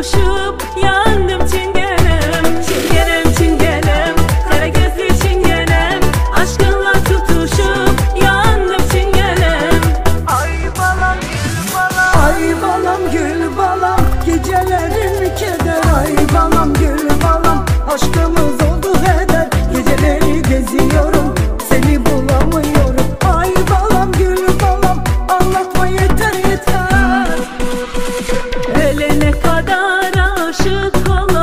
tutuşup yandım çingenem Çingenem çingenem. Kara gözlü çingenem Aşkınla tutuşup yandım çingenem. Ay balam gül balam. Ay balam gül balam Gecelerim keder. Ay balam gül balam Aşkımız aşık olan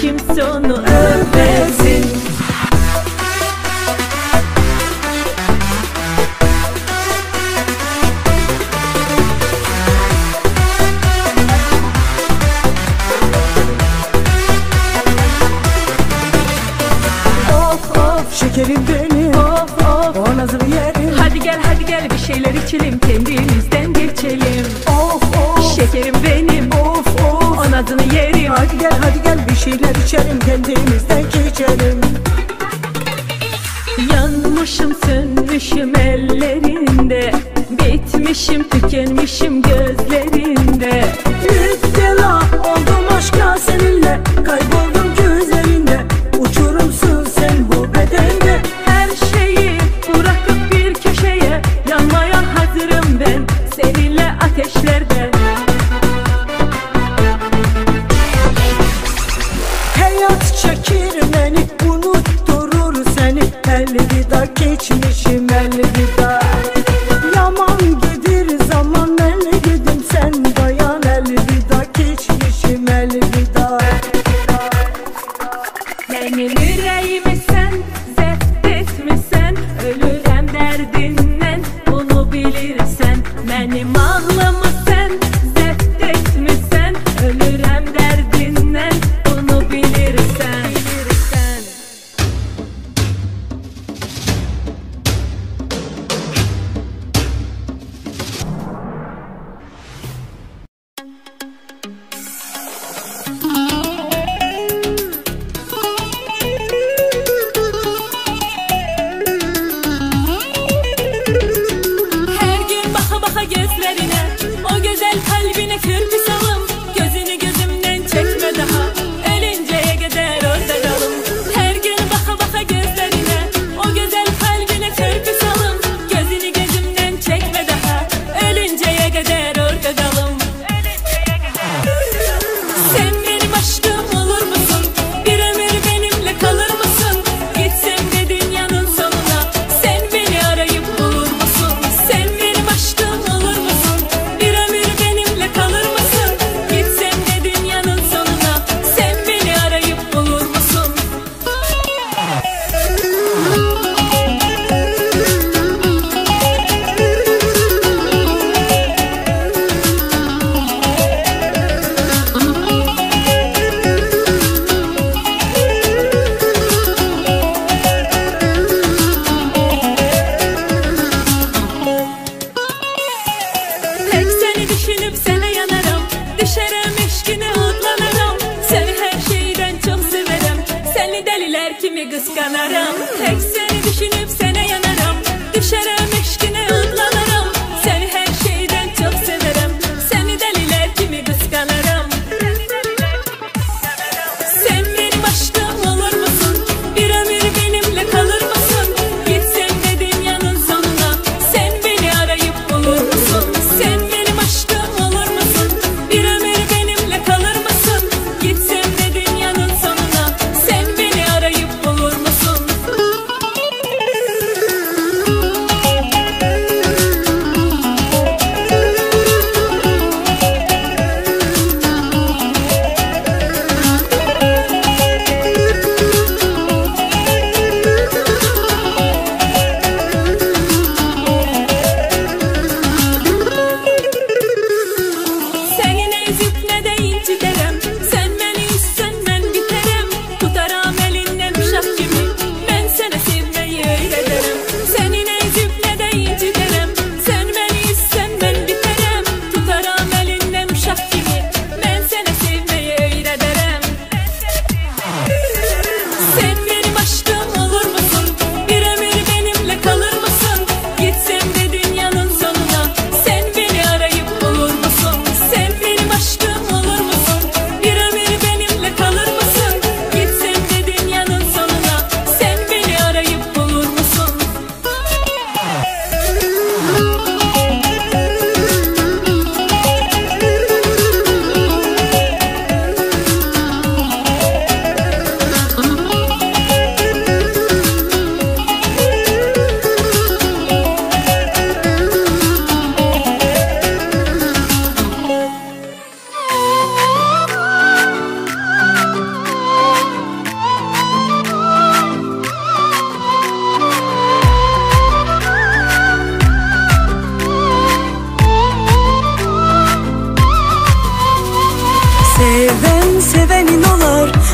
kimse onu öpmesin Şekerim benim. Of of. O nazlı yerim. Hadi gel hadi gel bir şeyler içelim. Hadi gel hadi gel bir şeyler içelim kendimizden geçelim. Yanmışım sönmüşüm ellerinde Bitmişim tükenmişim gözlerinde. Elveda geçmişim.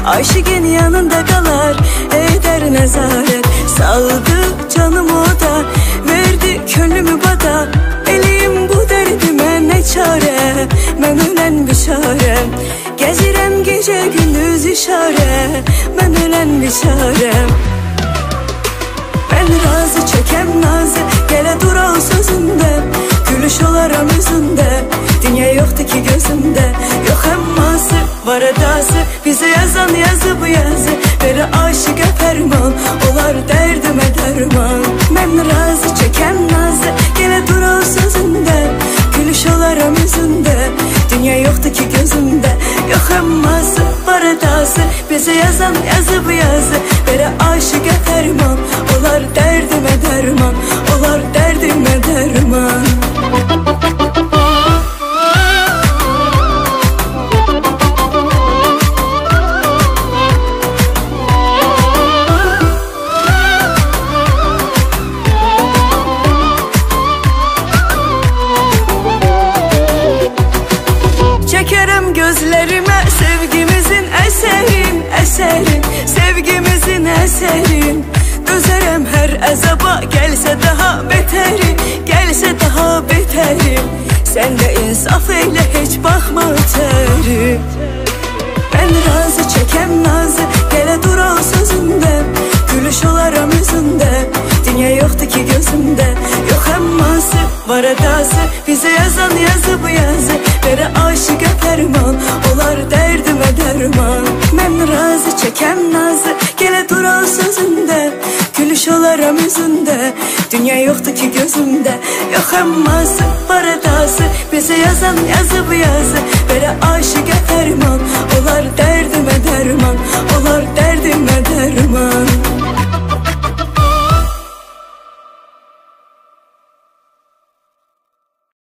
Ayşegin yanında kalar eder nezaret. Saldı canımı o da verdi könlümü bana. Eliyim bu derdime ne çare? Ben ölen bir çare. Gezirem gece gündüz işare. Ben ölen bir çare. Ben razı çekem nazı gele duran sözünde Gülüş olaram yüzünde Dünya yoktu ki gözümde. Yok ama var edası Bize yazan yazı bu yazı. Veri aşıqa fərman Olar dərdimə dərman Mən razı çəkəm nazı Yenə dur o sözündə Gülüş olaram üzündə Dünya yoxdur ki gözümdə Yox əmması var edası Bize yazan yazı bu yazı. Veri aşıqa fərman Olar dərdimə dərman Olar dərdimə dərman Sevgimizin eserin Dözerem her azaba gelse daha beteri Gelse daha beteri Sen de insaf eyle hiç bakma öteri Ben razı çekem nazı Gele dur ol sözünde. Gülüş olaram yüzünde. Dünya yoktu var edası Bize yazan yazı bu yazı. Vere aşıka ferman Olar derdime derman. Ben razı çeken nazı Gele duran sözünde. Gülüş olaram yüzünde Dünya yoktu ki gözümde. Yok emması var edası Bize yazan yazı bu yazı. Vere aşıka ferman Olar derdime derman. Olar derdime derman.